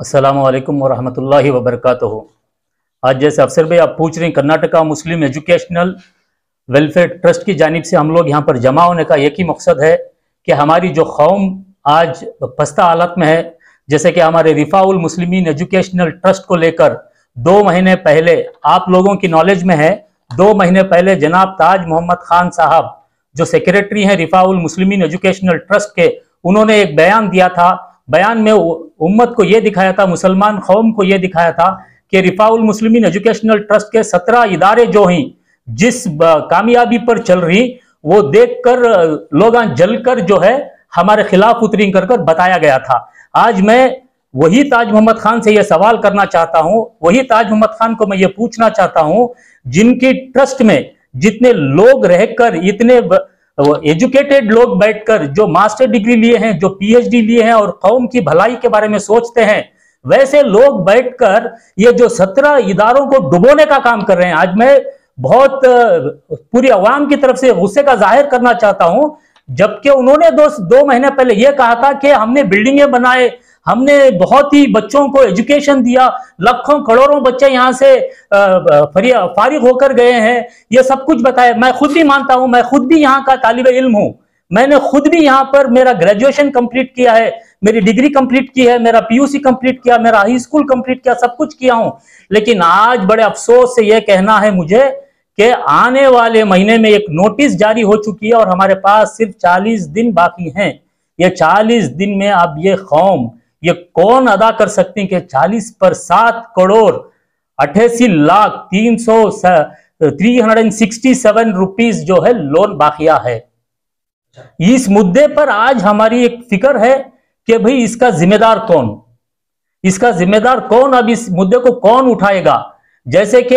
असलकम वरहमतुल्लाहि वबरकातुहू आज जैसे अफसर भाई आप पूछ रहे हैं, Karnataka Muslim educational welfare trust की जानिब से हम लोग यहाँ पर जमा होने का एक ही मकसद है कि हमारी जो कौम आज पस्ता हालत में है, जैसे कि हमारे रिफाउल मुस्लिमीन एजुकेशनल ट्रस्ट को लेकर दो महीने पहले आप लोगों की नॉलेज में है, दो महीने पहले जनाब ताज मोहम्मद खान साहब, जो सेक्रेटरी हैं रिफाउल मुस्लिमीन एजुकेशनल ट्रस्ट के, उन्होंने एक बयान दिया था बयान में उम्मत को यह दिखाया था, मुसलमान कौम को यह दिखाया था कि रिफाउल मुस्लिमीन एजुकेशनल ट्रस्ट के सत्रह इदारे जो हैं, जिस कामयाबी पर चल रही, वो देखकर, लोग जलकर जो है, हमारे खिलाफ उतरी कर कर बताया गया था। आज मैं वही ताज मोहम्मद खान से यह सवाल करना चाहता हूँ, वही ताज मोहम्मद खान को मैं ये पूछना चाहता हूँ, जिनकी ट्रस्ट में जितने लोग रहकर, इतने एजुकेटेड लोग बैठकर जो मास्टर डिग्री लिए हैं, जो पीएचडी लिए हैं और कौम की भलाई के बारे में सोचते हैं, वैसे लोग बैठकर ये जो सत्रह इदारों को डुबोने का काम कर रहे हैं। आज मैं बहुत पूरी अवाम की तरफ़ से गुस्से का ज़ाहिर करना चाहता हूँ, जबकि उन्होंने दो महीने पहले यह कहा था कि हमने बिल्डिंगे बनाए हमने बहुत ही बच्चों को एजुकेशन दिया। लाखों, करोड़ों बच्चे यहाँ से फारिग होकर गए हैं। ये सब कुछ बताया। मैं खुद भी मानता हूँ, मैं खुद भी यहाँ का तालिब इल्म हूँ। मैंने खुद भी यहाँ पर मेरा ग्रेजुएशन कंप्लीट किया है। मेरी डिग्री कंप्लीट की है, मेरा पीयूसी कंप्लीट किया, मेरा हाई स्कूल कंप्लीट किया, सब कुछ किया हूँ। लेकिन आज बड़े अफसोस से यह कहना है मुझे कि आने वाले महीने में एक नोटिस जारी हो चुकी है और हमारे पास सिर्फ़ 40 दिन बाकी हैं। ये 40 दिन में अब ये कौम ये कौन अदा कर सकते हैं कि 40 पर सात करोड़ अठासी लाख तीन सौ three hundred and sixty seven rupees जो है लोन बाकिया है। इस मुद्दे पर आज हमारी एक फ़िक्र है कि भाई इसका जिम्मेदार कौन? इसका जिम्मेदार कौन अब इस मुद्दे को कौन उठाएगा? जैसे कि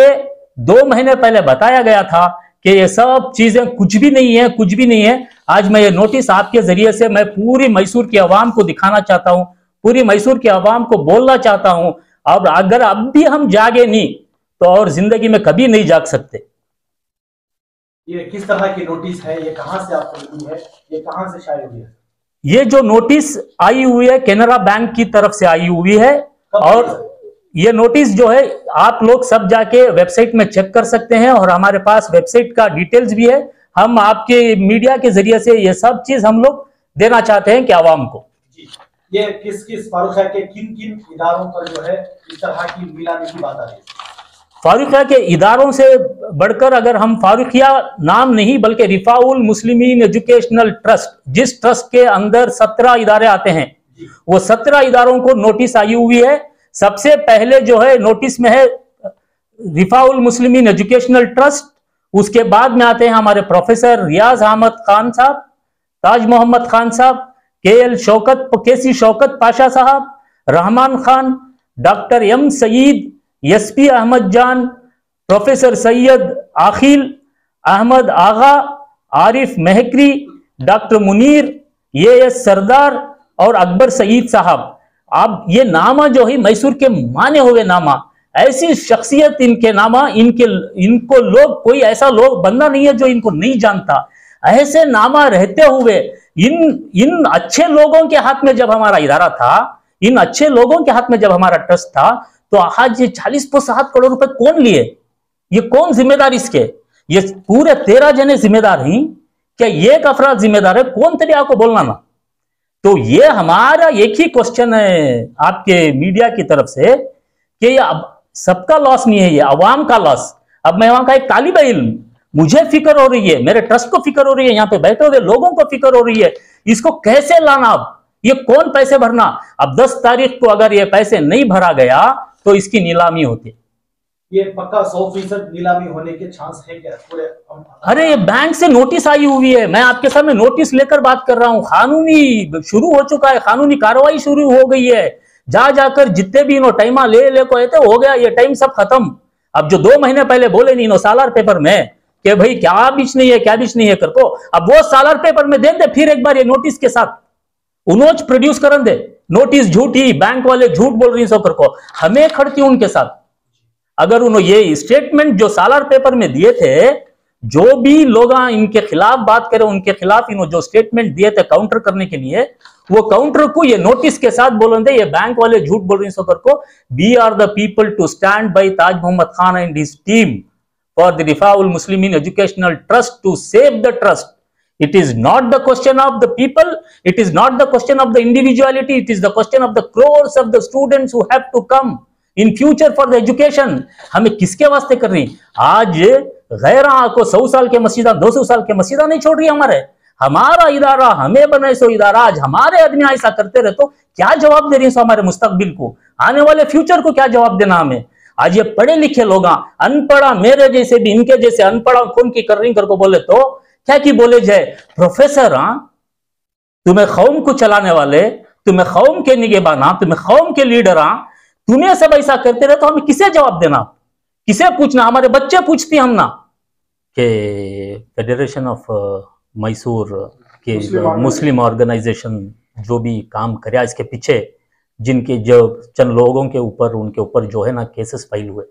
दो महीने पहले बताया गया था कि ये सब चीज़ें कुछ भी नहीं है, कुछ भी नहीं है। आज मैं ये नोटिस आपके ज़रिए से मैं पूरी मैसूर की आवाम को दिखाना चाहता हूँ। पूरी मैसूर की आवाम को बोलना चाहता हूँ अब अगर अब भी हम जागे नहीं तो और ज़िंदगी में कभी नहीं जाग सकते। ये किस तरह की नोटिस है? ये कहाँ से आपको मिली है? ये कहाँ से शायद हुई है? ये जो नोटिस आई हुई है केनरा बैंक की तरफ़ से आई हुई है और ये नोटिस जो है आप लोग सब जाके वेबसाइट में चेक कर सकते हैं और हमारे पास वेबसाइट का डिटेल्स भी है। हम आपके मीडिया के ज़रिए से ये सब चीज़ हम लोग देना चाहते हैं कि आवाम को। ये किस किस फारूक के किन किन इदारों पर जो है इस तरह की मिलाने की बात आ रही है? फारूकिया के इदारों से बढ़कर अगर हम फारूकिया नाम नहीं बल्कि रिफाउल मुस्लिमीन एजुकेशनल ट्रस्ट जिस ट्रस्ट के अंदर सत्रह इदारे आते हैं वो सत्रह इदारों को नोटिस आई हुई है। सबसे पहले जो है नोटिस में है रिफाउल मुस्लिमीन एजुकेशनल ट्रस्ट उसके बाद में आते हैं हमारे प्रोफेसर रियाज अहमद खान साहब ताज मोहम्मद खान साहब के एल शौकत, के C Shaukat Pasha sahab, Rahman Khan, doctor M Saeed S P Ahmed Jan, professor Syed Akhil, Ahmed Agha, Arif Mahkari, doctor Munir ये एस सरदार और अकबर सईद साहब। अब ये नामा जो है, मैसूर के माने हुए नामा, ऐसी शख्सियत इनके नामा, इनके, इनको लोग, कोई ऐसा लोग, बंदा नहीं है जो इनको नहीं जानता। ऐसे नामा रहते हुए, इन इन अच्छे लोगों के हाथ में जब हमारा इदारा था, इन अच्छे लोगों के हाथ में जब हमारा ट्रस्ट था तो आज ये चालीस को सात करोड़ रुपए कौन लिए? ये कौन जिम्मेदार इसके? ये पूरे तेरह जने जिम्मेदार ही। क्या एक अफराद जिम्मेदार है? कौन तेरे आपको बोलना ना? तो ये हमारा एक ही क्वेश्चन है आपके मीडिया की तरफ़ से, कि ये अब सबका लॉस नहीं है, ये अवाम का लॉस अब मैं वहाँ का एक तालिब इल्म मुझे फ़िक्र हो रही है मेरे ट्रस्ट को फ़िक्र हो रही है यहाँ पे बैठे हुए लोगों को फ़िक्र हो रही है इसको कैसे लाना अब? ये कौन पैसे भरना? अब दस तारीख को अगर ये पैसे नहीं भरा गया तो इसकी नीलामी होती ये पक्का सौ फ़ीसद नीलामी होने के चांस है क्या? पूरे अरे ये बैंक से नोटिस आई हुई है। मैं आपके सामने नोटिस लेकर बात कर रहा हूँ। कानूनी शुरू हो चुका है कानूनी कार्रवाई शुरू हो गई है। जा जाकर जितने भी इनो टाइमा ले ले को हो गया ये टाइम सब खत्म। अब जो दो महीने पहले बोले नहीं नो सालार पेपर में कि भाई क्या बीच नहीं है, क्या बीच नहीं है कर को अब वो सालर पेपर में दे दे, फिर एक बार ये नोटिस के साथ। उनोज प्रोड्यूस कर दे। नोटिस झूठी बैंक वाले झूठ बोल रही सो कर को हमें खड़ती उनके साथ। अगर उन्होंने ये स्टेटमेंट जो सालार पेपर में दिए थे, जो भी लोग इनके खिलाफ बात करें, उनके खिलाफ इन्होंने जो स्टेटमेंट दिए थे काउंटर करने के लिए, वो काउंटर को ये नोटिस के साथ बोलेंगे ये बैंक वाले झूठ बोल रहे हैं सो को we are the people to stand by Taj Mohammad Khan and his team for the Rifaul Muslim educational trust to save the trust It is not the question of the people. It is not the question of the individuality. It is the question of the crores of the students who have to come in future for the education. हमें किसके वास्ते कर रही आज गैर को सौ साल के मसीदा दो सौ साल के मसीदा नहीं छोड़ रही हमारे हमारा इदारा हमें बने सो इदारा आज हमारे आदमी ऐसा करते रहे तो क्या जवाब दे रही सो हमारे मुस्तकबिल को आने वाले फ्यूचर को क्या जवाब देना हमें आज ये पढ़े लिखे लोग अनपढ़ा मेरे जैसे भी इनके जैसे अनपढ़ा खून की कर रही कर बोले तो क्या की बोले जाए प्रोफेसर हाँ तुम्हें कौम को चलाने वाले तुम्हें कौम के निगेबाना तुम्हें कौम के लीडर हाँ तुम्हें सब ऐसा करते रहे तो हमें किसे जवाब देना? किसे पूछना? हमारे बच्चे पूछती हम ना। के फेडरेशन ऑफ़ मैसूर के मुस्लिम ऑर्गेनाइजेशन जो भी काम करे इसके पीछे जिनके जो चंद लोगों के ऊपर, उनके ऊपर जो है ना केसेस फ़ाइल हुए।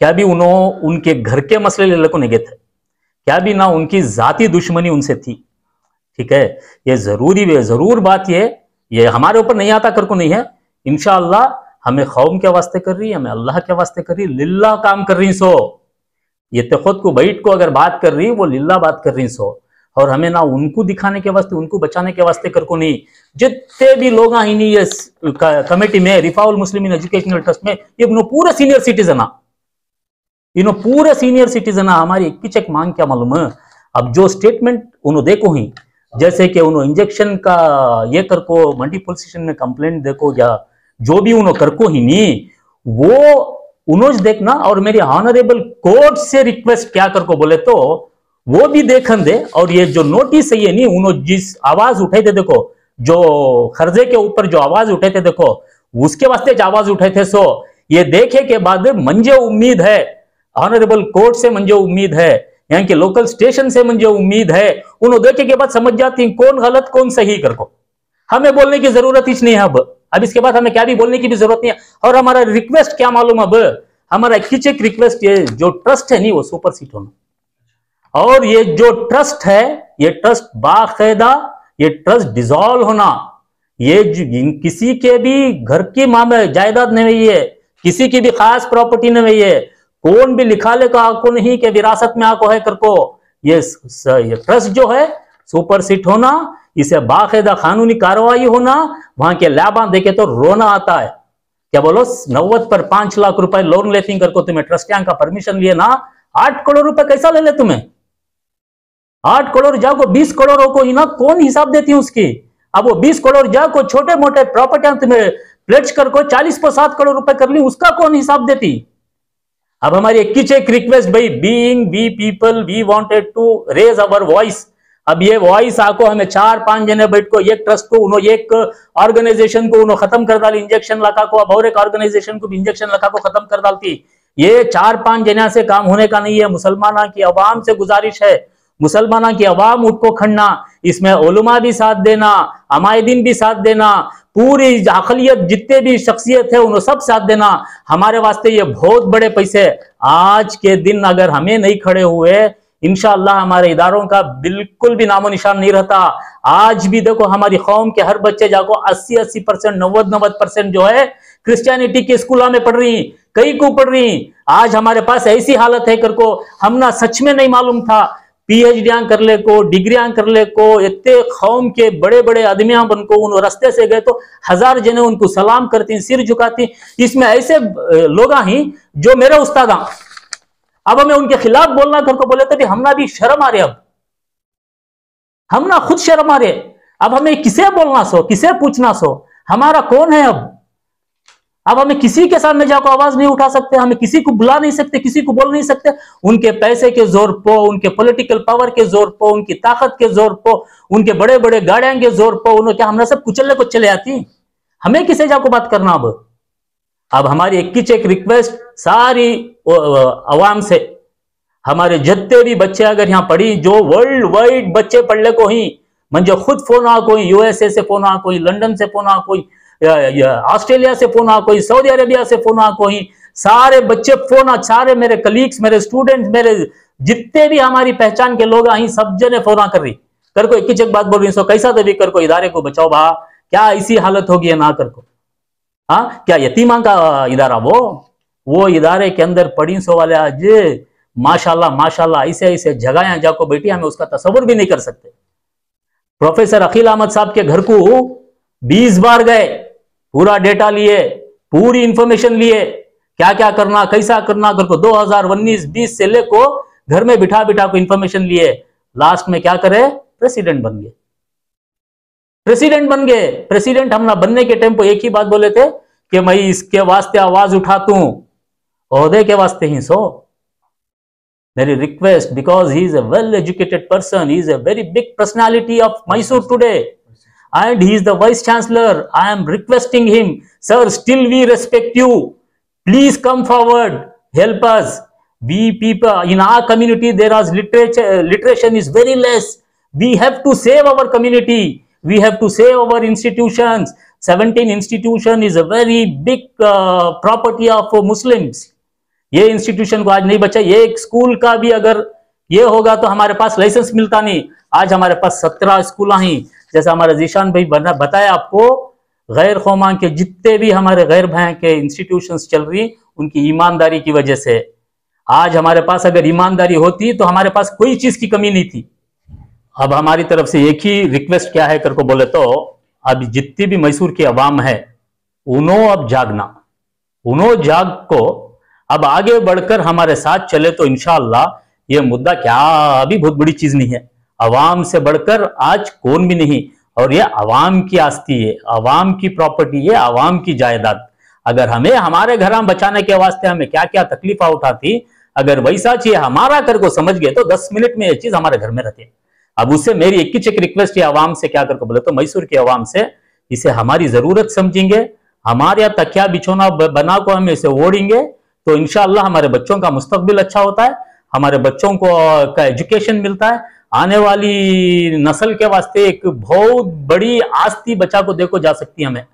क्या भी उन्होंने उनके घर के मसले को नहीं गए थे। क्या भी ना उनकी जाति दुश्मनी उनसे थी। ठीक है? ये ज़रूरी है ज़रूर बात ये ये हमारे ऊपर नहीं आता, कर को नहीं है। इनशाला हमें कौम के वास्ते कर रही है, हमें अल्लाह के वास्ते कर रही है। लिल्ला काम कर रही सो। ये तो खुद को बैठ को अगर बात कर रही वो लिल्ला बात कर रही सो। और हमें ना उनको दिखाने के वास्ते, उनको बचाने के वास्ते कर को नहीं। जितने भी लोग ये कमेटी में, रिफाउल मुस्लिम एजुकेशनल ट्रस्ट में, ये पूरे सीनियर सिटीजन इन्हों पूरे सीनियर सिटीजन हमारी एक पिचक मांग क्या मालूम अब जो स्टेटमेंट उन्होंने देखो ही, जैसे कि उन्होंने इंजेक्शन का ये कर को मंडी पुलिस स्टेशन में कंप्लेंट देखो या जो भी उन्होंने कर को ही नहीं, वो उन्होंने देखना और मेरी ऑनरेबल कोर्ट से रिक्वेस्ट क्या कर को बोले तो वो भी देखन दे, और ये जो नोटिस है ये नहीं उन्होंने जिस आवाज़ उठाए थे देखो, जो खर्जे के ऊपर जो आवाज़ उठे थे देखो, उसके वास्ते आवाज़ उठाए थे सो, ये देखे के बाद मंजे उम्मीद है ऑनरेबल कोर्ट से मुझे उम्मीद है यहाँ के लोकल स्टेशन से मुझे उम्मीद है उन्होंने देखे के बाद समझ जाती है कौन गलत, कौन सही कर को। हमें बोलने की ज़रूरत ही नहीं है अब। अब इसके बाद हमें क्या भी बोलने की भी ज़रूरत नहीं है। और हमारा रिक्वेस्ट क्या मालूम अब? हमारा किचक रिक्वेस्ट जो ट्रस्ट है नहीं, वो सुपर सीट होना। और ये जो ट्रस्ट है ये ट्रस्ट बाकायदा ये ट्रस्ट डिजोल्व होना। ये किसी के भी घर की मामले जायदाद नहीं हुई है किसी की भी खास प्रॉपर्टी नहीं हुई है कौन भी लिखा ले का आको नहीं के विरासत में आको है कर को। ये, ये ट्रस्ट जो है सुपर सीट होना इसे बाकायदा कानूनी कार्रवाई होना वहाँ के लाभा देखे तो रोना आता है। क्या बोलो नव्वद पर पाँच लाख रुपए लोन लेती करको तुम्हें ट्रस्ट का परमिशन लिए ना? आठ करोड़ रुपए कैसा ले ले तुम्हें? आठ करोड़ रुपया को बीस करोड़ को ही ना कौन हिसाब देती है उसकी? अब वो बीस करोड़ जाओ छोटे मोटे प्रॉपर्टियाँ तुम्हें प्लेट कर को चालीस पर सात करोड़ रुपए कर ली, उसका कौन हिसाब देती? अब हमारी एक एक रिक्वेस्ट भाई being we people we wanted to raise our voice अब ये वॉइस आको हमें चार पाँच जने बैठ को, एक ट्रस्ट को उन्होंने एक ऑर्गेनाइजेशन को उन्होंने खत्म कर डाली इंजेक्शन लगा को, अब और एक ऑर्गेनाइजेशन को भी इंजेक्शन लगा को खत्म कर डालती। ये चार पाँच जना से काम होने का नहीं है, मुसलमाना की आवाम से गुजारिश है। मुसलमाना की आवाम उठ को खड़ना इसमें ओलमा भी साथ देना, अमायदीन भी साथ देना, पूरी अखलियत जितने भी शख्सियत है उन्हें सब साथ देना। हमारे वास्ते ये बहुत बड़े पैसे आज के दिन अगर हमें नहीं खड़े हुए इनशाला हमारे इदारों का बिल्कुल भी नामो निशान नहीं रहता। आज भी देखो हमारी कौम के हर बच्चे जाको 80 80 परसेंट नब्बे नब्बे परसेंट जो है क्रिश्चियनिटी के स्कूलों में पढ़ रही कई को पढ़ रही? आज हमारे पास ऐसी हालत है कर को हम ना सच में नहीं मालूम था। पीएचडी कर ले को डिग्री कर ले को, इतने कौम के बड़े बड़े आदमिया बन को उन रस्ते से गए तो हज़ार जने उनको सलाम करती, सिर झुकाती। इसमें ऐसे लोग ही जो मेरे उस्ताद अब हमें उनके खिलाफ बोलना घर को बोले तो हम ना भी शर्म आ रहे अब। हम ना खुद शर्म आ रहे अब हमें किसे बोलना सो, किसे पूछना सो? हमारा कौन है अब? अब हमें किसी के सामने जाकर आवाज़ नहीं उठा सकते, हमें किसी को बुला नहीं सकते, किसी को बोल नहीं सकते। उनके पैसे के ज़ोर पो, उनके पॉलिटिकल पावर के ज़ोर पो, उनकी ताकत के ज़ोर पो, उनके बड़े बड़े गाड़ियाँ के ज़ोर पो उन्होंने क्या हमने सब कुचलने को चले आती हमें किसे जाकर बात करना अब? अब हमारी एक किच एक रिक्वेस्ट सारी आवाम से। हमारे जितने भी बच्चे अगर यहाँ पढ़ी, जो वर्ल्ड वाइड बच्चे पढ़ने को ही, मंजो खुद फ़ोन आ कोई यूएसए से फ़ोन आ कोई लंदन से फ़ोन आ कोई ऑस्ट्रेलिया से फ़ोन आ कोई सऊदी अरेबिया से फ़ोन आ कोई सारे बच्चे फ़ोन आ सारे मेरे कलीग्स मेरे स्टूडेंट मेरे जितने भी हमारी पहचान के लोग आई सब जने फ़ोन कर रही। कर को एक ही बात बोल रही, सो कैसा देवी कर को इदारे को बचाओ भा क्या ऐसी हालत होगी ना कर को? हाँ क्या यतीमा का इदारा वो? वो इदारे के अंदर पड़ी, सो वाले आज, माशाल्लाह माशाल्लाह, ऐसे ऐसे जगह जाको बैठी हमें उसका तस्वुर भी नहीं कर सकते। प्रोफेसर अखिल अहमद साहब के घर को 20 बार गए। पूरा डेटा लिए, पूरी इंफॉर्मेशन लिए। क्या क्या करना, कैसा करना, घर को दो हज़ार उन्नीस, बीस से लेको घर में बिठा बिठा को इंफॉर्मेशन लिए। लास्ट में क्या करे? प्रेसिडेंट बन गए। प्रेसिडेंट बन गए। प्रेसिडेंट हम ना बनने के टाइम को एक ही बात बोले थे कि मैं इसके वास्ते आवाज़ उठाता। ओहदे के वास्ते ही सो। मेरी request because he is a well educated person he is a very big personality of Mysore today and he is the vice chancellor i am requesting him sir still we respect you please come forward help us we people in our community there is literature literation is very less we have to save our community we have to save our institutions 17 institution is a very big uh, property of muslims ये institution को आज नहीं बचा ये एक school का भी अगर ये होगा तो हमारे पास लाइसेंस मिलता नहीं आज हमारे पास सत्रह स्कूल ही जैसा हमारा जीशान भाई बना बताया आपको, गैर कौमा के जितने भी हमारे गैर भाई के इंस्टीट्यूशन चल रही, उनकी ईमानदारी की वजह से। आज हमारे पास अगर ईमानदारी होती तो हमारे पास कोई चीज़ की कमी नहीं थी। अब हमारी तरफ़ से एक ही रिक्वेस्ट क्या है, कर को बोले तो अब जितनी भी मैसूर की अवाम है उन्हों अब जागना। उन्हों जाग को, अब आगे बढ़कर हमारे साथ चले तो इनशाला ये मुद्दा क्या अभी बहुत बड़ी चीज़ नहीं है। अवाम से बढ़कर आज कौन भी नहीं। और ये अवाम की आस्ती है, अवाम की प्रॉपर्टी है, अवाम की जायदाद। अगर हमें हमारे घर में बचाने के वास्ते हमें क्या क्या तकलीफा उठाती, अगर वैसा चीज़ हमारा कर को समझ गए तो दस मिनट में ये चीज़ हमारे घर में रहती अब उससे मेरी एक ही रिक्वेस्ट है, अवाम से क्या करके बोले तो मैसूर की अवाम से, इसे हमारी ज़रूरत समझेंगे, हमारे यहाँ तकिया बिछोना बना को हम इसे ओढ़ेंगे तो इनशाला हमारे बच्चों का मुस्तबिल अच्छा होता है, हमारे बच्चों को का एजुकेशन मिलता है आने वाली नस्ल के वास्ते एक बहुत बड़ी आस्ती बच्चा को देखो जा सकती है हमें।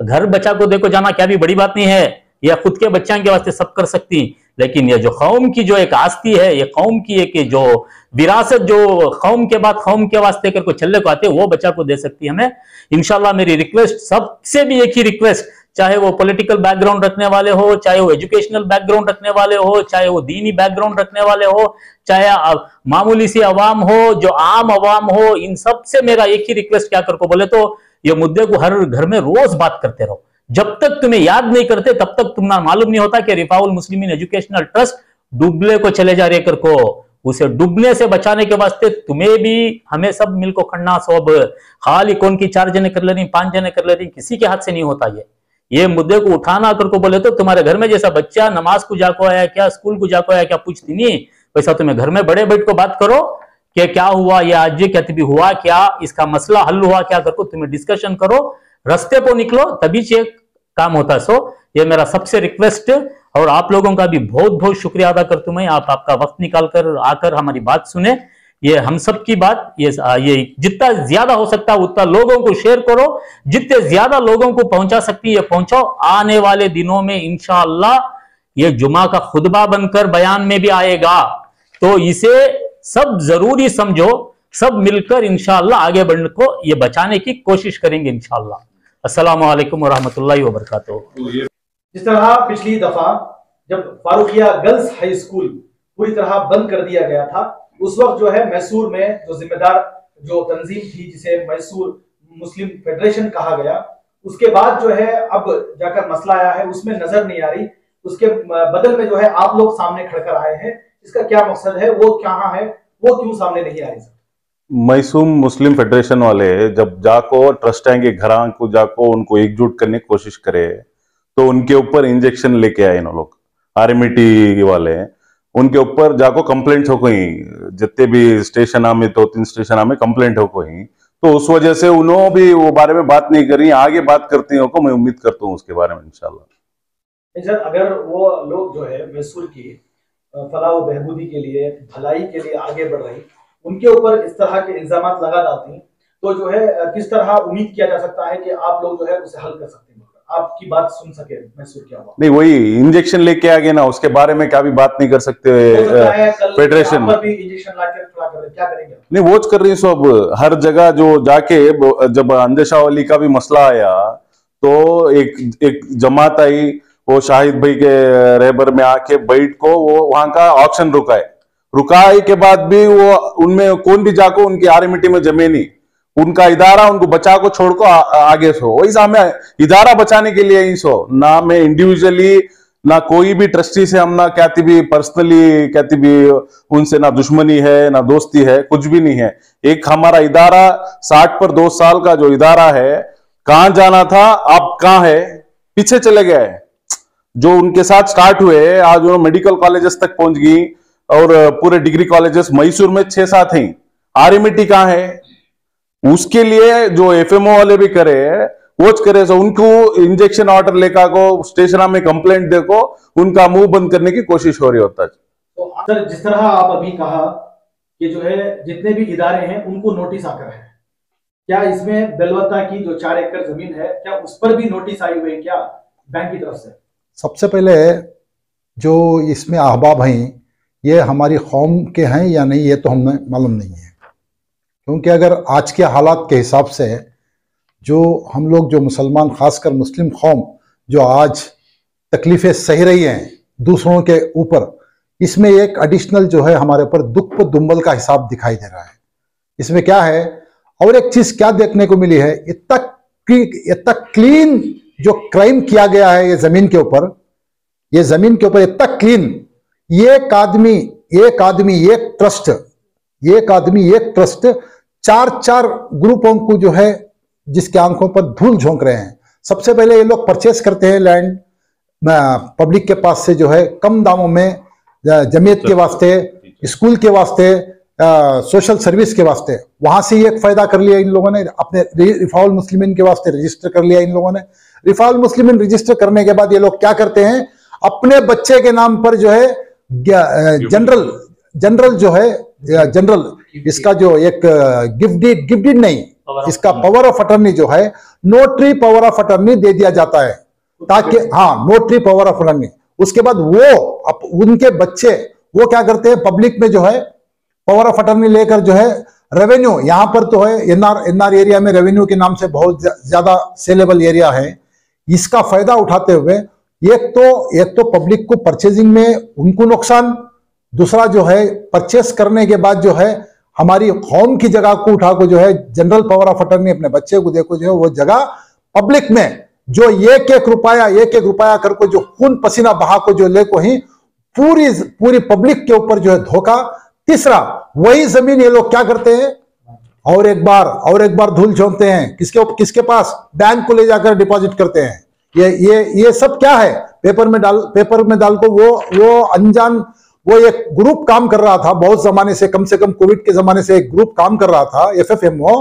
घर बच्चा को देखो जाना क्या भी बड़ी बात नहीं है या खुद के बच्चा के वास्ते सब कर सकती लेकिन ये जो कौम की जो एक आस्ती है ये कौम की एक जो विरासत, जो कौम के बाद कौम के वास्ते करके चलने को आते वो बच्चा को दे सकती है हमें। इनशाला मेरी रिक्वेस्ट, सबसे भी एक ही रिक्वेस्ट चाहे वो पॉलिटिकल बैकग्राउंड रखने वाले हो, चाहे वो एजुकेशनल बैकग्राउंड रखने वाले हो, चाहे वो दीनी बैकग्राउंड रखने वाले हो, चाहे मामूली सी अवाम हो, जो आम अवाम हो, इन सबसे मेरा एक ही रिक्वेस्ट क्या कर को बोले तो ये मुद्दे को हर घर में रोज बात करते रहो। जब तक तुम्हें याद नहीं करते, तब तक तुम्हें मालूम नहीं होता कि रिफाउल मुस्लिम एजुकेशनल ट्रस्ट डुबले को चले जा रहे कर को उसे डूबने से बचाने के वास्ते तुम्हें भी, हमें सब मिल को खड़ना सब खाली कौन की चार जने कर ले रही पाँच जने कर ले रही किसी के हाथ से नहीं होता ये। ये मुद्दे को उठाना कर को बोले तो तुम्हारे घर में जैसा बच्चा नमाज़ को जाको आया, क्या स्कूल को जाको आया, क्या पूछती नहीं। वैसा तुम्हें घर में बड़े बैठ को बात करो कि क्या हुआ, ये आज क्या तभी हुआ, क्या इसका मसला हल हुआ, क्या करो तुम्हें डिस्कशन करो, रस्ते पर निकलो, तभी से काम होता है। सो ये मेरा सबसे रिक्वेस्ट और आप लोगों का भी बहुत बहुत शुक्रिया अदा करता हूँ मैं। आप आपका वक्त निकाल कर आकर हमारी बात सुने। ये हम सब की बात, ये ये जितना ज़्यादा हो सकता है, उतना लोगों को शेयर करो। जितने ज़्यादा लोगों को पहुँचा सकती है पहुंचाओ। आने वाले दिनों में इंशाला ये जुमा का खुतबा बनकर बयान में भी आएगा। तो इसे सब ज़रूरी समझो, सब मिलकर इंशाला आगे बढ़ने को, ये बचाने की कोशिश करेंगे वालेकुम वरहमतुल्लाहि वबरकातुहू। तो जिस तरह पिछली दफ़ा जब फारूकिया गर्ल्स हाई स्कूल पूरी तरह बंद कर दिया गया था उस वक्त जो है मैसूर में जो जिम्मेदार, जो तंजीम थी जिसे मैसूर मुस्लिम फेडरेशन कहा गया, उसके बाद जो है अब जाकर मसला आया है, उसमें नज़र नहीं आ रही। उसके बदल में जो है आप लोग सामने खड़कर आए हैं। इसका क्या मकसद है? वो क्या है? वो क्यों सामने नहीं आ रही? मैसूम मुस्लिम फेडरेशन वाले जब जाको ट्रस्ट आएँगे, घर को जाको, उनको एकजुट करने की कोशिश करे तो उनके ऊपर इंजेक्शन लेके आए इन लोग। आर्मिटी वाले। उनके ऊपर जाको कंप्लेंट हो गई जितने भी स्टेशन में दो तीन स्टेशन में कंप्लेंट हो गई तो उस वजह से उन्होंने भी वो बारे में बात नहीं करी, आगे बात करती हो, को मैं उम्मीद करता हूँ उसके बारे में, इंशाल्लाह। अगर वो लोग जो है मैसूर की फलाह बहबूदी के लिए, भलाई के लिए आगे बढ़ रही, उनके ऊपर इस तरह के इल्ज़ाम लगा डालती तो जो है किस तरह उम्मीद किया जा सकता है कि आप लोग जो है उसे हल कर सकते आपकी बात सुन सके मैसूर क्या हुआ नहीं वही इंजेक्शन लेके आ गए ना उसके बारे में क्या भी बात नहीं कर सकते फेडरेशन नहीं वोच कर रही सब। हर जगह जो जाके जब अंदेशा वाली का भी मसला आया तो एक एक जमात आई वो शाहिद भाई के रहबर में आके बैठ को वो वहाँ का ऑप्शन रुकाए। रुकाई के बाद भी वो उनमें कौन भी जाको उनकी आरे मिट्टी में जमे नहीं। उनका इदारा उनको बचा को छोड़ को आ, आगे सो। वही सामने इदारा बचाने के लिए ही सो। ना मैं इंडिविजुअली ना कोई भी ट्रस्टी से हम ना कहती भी पर्सनली कहती भी उनसे ना दुश्मनी है ना दोस्ती है कुछ भी नहीं है। एक हमारा इदारा साठ पर दो साल का जो इदारा है कहाँ जाना था आप कहाँ है पीछे चले गए। जो उनके साथ स्टार्ट हुए आज वो मेडिकल कॉलेजेस तक पहुँच गई और पूरे डिग्री कॉलेजेस मैसूर में छह सात हैं। आरएमटी कहाँ है? उसके लिए जो एफएमओ वाले भी करे वोच करे सो उनको इंजेक्शन ऑर्डर लेकर को स्टेशन में कंप्लेंट देखो उनका मुँह बंद करने की कोशिश हो रही होता है। तो सर जिस तरह आप अभी कहा कि जो है जितने भी इदारे हैं उनको नोटिस आकर है। क्या इसमें बेलवत्ता की जो चार एकड़ ज़मीन है क्या उस पर भी नोटिस आई हुई है क्या बैंक की तरफ़ से? सबसे पहले जो इसमें अहबाब हैं ये हमारी कौम के हैं या नहीं ये तो हमें मालूम नहीं है। क्योंकि अगर आज के हालात के हिसाब से जो हम लोग, जो मुसलमान, खासकर मुस्लिम कौम, जो आज तकलीफ़ें सह रही हैं दूसरों के ऊपर, इसमें एक एडिशनल जो है हमारे ऊपर दुख प दुम्बल का हिसाब दिखाई दे रहा है। इसमें क्या है? और एक चीज़ क्या देखने को मिली है? इतना इतना क्लीन जो क्राइम किया गया है ये ज़मीन के ऊपर, ये ज़मीन के ऊपर इतना क्लीन एक आदमी एक आदमी, एक ट्रस्ट एक आदमी, एक ट्रस्ट चार चार ग्रुपों को जो है जिसके आँखों पर धूल झोंक रहे हैं। सबसे पहले ये लोग परचेस करते हैं लैंड पब्लिक के पास से जो है कम दामों में जमीयत के वास्ते स्कूल के वास्ते सोशल सर्विस के वास्ते। वहाँ से एक फ़ायदा कर लिया इन लोगों ने अपने रिफाउल मुस्लिम के वास्ते रजिस्टर कर लिया इन लोगों ने। रिफाउल मुस्लिम रजिस्टर करने के बाद ये लोग क्या करते हैं अपने बच्चे के नाम पर जो है जनरल जनरल जो है जनरल इसका जो एक गिफ्ट गिफ्ट नहीं इसका पावर ऑफ़ अटर्नी जो है नोटरी पावर ऑफ़ अटर्नी दे दिया जाता है ताकि हाँ नोटरी पावर ऑफ़ अटर्नी उसके बाद वो अप, उनके बच्चे वो क्या करते हैं पब्लिक में जो है पावर ऑफ़ अटर्नी लेकर जो है रेवेन्यू यहाँ पर तो है एनआर एनआर एरिया में रेवेन्यू के नाम से बहुत ज़्यादा सेलेबल एरिया है। इसका फ़ायदा उठाते हुए एक तो एक तो पब्लिक को परचेजिंग में उनको नुकसान दूसरा जो है परचेस करने के बाद जो है, हमारी कौम की जगह को उठा को जो है जनरल पावर ऑफ़ अटर्नी अपने बच्चे को देखो जो है, वो जगह पब्लिक में जो एक एक रुपया, एक एक रुपया कर को जो खून पसीना बहा को जो ले को ही पूरी पूरी पब्लिक के ऊपर जो है धोखा। तीसरा, वही ज़मीन ये लोग क्या करते हैं? और एक बार, और एक बार धूल झोंकते हैं। किसके किसके पास? बैंक को ले जाकर डिपॉजिट करते हैं। ये ये ये सब क्या है? पेपर में डाल पेपर में डाल को वो वो अनजान वो एक ग्रुप काम कर रहा था, बहुत जमाने से, कम से कम कोविड के जमाने से एक ग्रुप काम कर रहा था एफ़ एफ़ एम ओ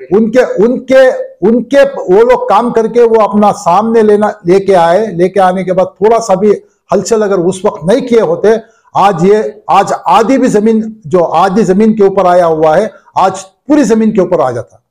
उनके उनके उनके, वो लोग काम करके वो अपना सामने लेना, लेके आए। लेके आने के बाद थोड़ा सा भी हलचल अगर उस वक्त नहीं किए होते, आज ये, आज आधी भी ज़मीन, जो आधी ज़मीन के ऊपर आया हुआ है, आज पूरी ज़मीन के ऊपर आ जाता।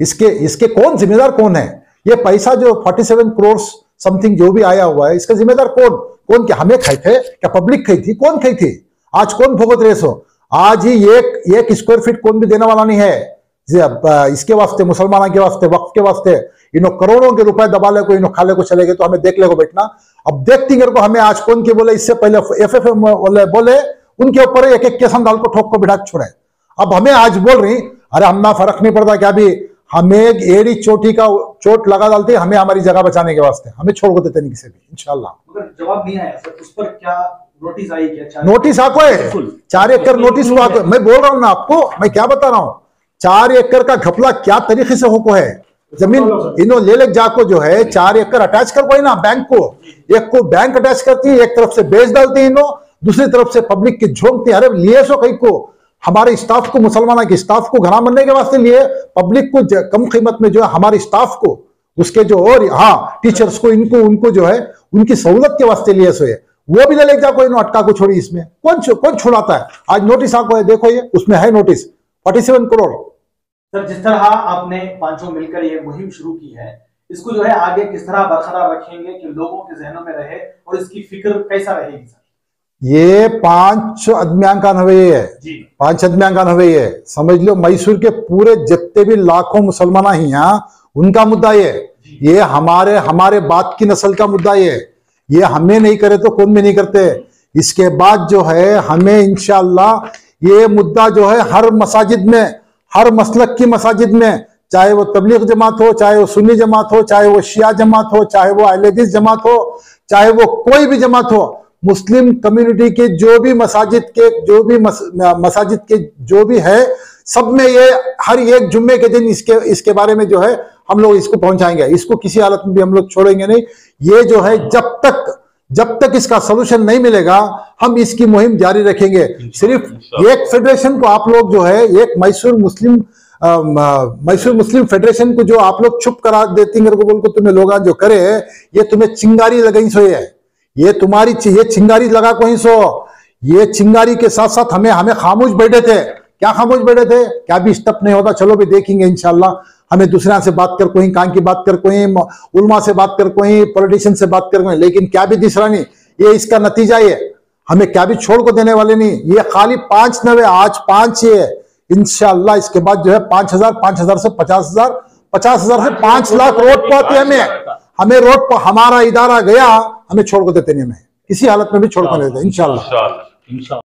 इसके इसके कौन जिम्मेदार कौन है? ये पैसा जो 47 करोड़ समथिंग जो भी आया हुआ है, इसका जिम्मेदार कौन? कौन क्या हमें खाई थे, क्या पब्लिक खाई थी, कौन खाई थी? आज कौन भुगत रहे सो? आज ही एक एक स्क्वायर फीट कौन भी देने वाला नहीं है। इसके वास्ते, मुसलमानों के वास्ते, वक्त के वास्ते, इन्हों करोड़ों के रुपए दबा ले को इन्हों खा ले को चले गए तो हमें देख ले को बैठना। अब देखती को, हमें आज कौन के बोले, इससे पहले एफ़ एफ़ बोले बोले, उनके ऊपर एक एक केसन डाल को ठोक को बिठा छोड़े। अब हमें आज बोल रही, अरे हम फ़र्क नहीं पड़ता क्या भी हमें एड़ी चोटी का चोट लगा डालते हमें हमारी जगह बचाने के वास्ते। हमें छोड़ को देते नहीं किसी भी इंशाल्लाह। जवाब नहीं आया सर उस पर क्या नोटिस आई क्या नोटिस आको है? चार एकड़ नोटिस हुआ मैं बोल रहा हूँ ना आपको मैं क्या बता रहा हूँ? चार एकड़ का घपला क्या तरीके से होको है? ज़मीन इनो ले ले जाको जो है चार एकड़ अटैच कर पाए ना बैंक को। एक को बैंक अटैच करती है एक तरफ़ से बेच डालती है इनो दूसरी तरफ़ से पब्लिक की झोंकती है अरे लिए सो कहीं को। हमारे स्टाफ को, मुसलमान के स्टाफ को घना बनने के वास्ते लिए पब्लिक को कम कीमत में जो है हमारे स्टाफ को, उसके जो और हाँ टीचर्स को, इनको, उनको जो है, उनकी सहूलत के वास्ते लिए सोए वो भी ले ले जा कोई अटका को छोड़ी इसमें। कौन कौन छुड़ाता है? आज नोटिस आपको है, देखो ये, उसमें है notice forty seven crore sir, जिस तरह आपने पाँचों मिलकर ये मुहिम शुरू की है, इसको जो है आगे किस तरह बरकरार रखेंगे कि लोगों के जहनों में रहे और इसकी फ़िक्र कैसा रहेगी, सर? ये पाँच अदमियाँ का नवे है पाँच अदमियाँ का नवे है समझ लो मैसूर के पूरे जितने भी लाखों मुसलमान हैं यहाँ उनका मुद्दा ये। ये हमारे हमारे बात की नस्ल का मुद्दा ये। ये हमें नहीं करे तो कौन भी नहीं करते। इसके बाद जो है हमें इंशाल्लाह ये मुद्दा जो है हर मसाजिद में हर मसलक की मसाजिद में चाहे वो तबलीग जमात हो चाहे वो सुन्नी जमात हो चाहे वो शिया जमात हो चाहे वो अहलदीस जमात हो चाहे वो कोई भी जमात हो मुस्लिम कम्युनिटी के जो भी मसाजिद के जो भी मस, मसाजिद के जो भी है सब में ये हर एक जुम्मे के दिन इसके इसके बारे में जो है हम लोग इसको पहुंचाएँगे। इसको किसी हालत में भी हम लोग छोड़ेंगे नहीं। ये जो है जब तक जब तक इसका सोल्यूशन नहीं मिलेगा हम इसकी मुहिम जारी रखेंगे। सिर्फ़ एक फेडरेशन को आप लोग जो है एक Mysore Muslim Mysore Muslim federation को जो आप लोग चुप करा देती मेरे को बोल को तुम्हें लोग जो करे ये तुम्हें चिंगारी लगाई सो है। ये तुम्हारी ये चिंगारी लगा कोई सो। ये चिंगारी के साथ साथ हमें हमें खामोश बैठे थे। क्या खामोश बैठे थे? क्या भी स्टेप नहीं होता। चलो भी देखेंगे इंशाल्लाह। हमें दूसरा से बात कर, कोई कान की बात कर, कोई उलमा से बात कर, कोई पॉलिटिशियन से बात कर, कोई, लेकिन क्या भी दिस रहा नहीं। ये इसका नतीजा ये। हमें क्या भी छोड़ को देने वाले नहीं। ये खाली पाँच नवे, आज पाँच है इंशाल्लाह इसके बाद जो है पाँच हज़ार पाँच हज़ार से पचास हज़ार पचास हज़ार से पाँच लाख रोड हैं हमें। हमें रोड पर हमारा इदारा गया, हमें छोड़ को देते नहीं हमें। किसी हालत में भी छोड़ को नहीं देते इंशाअल्लाह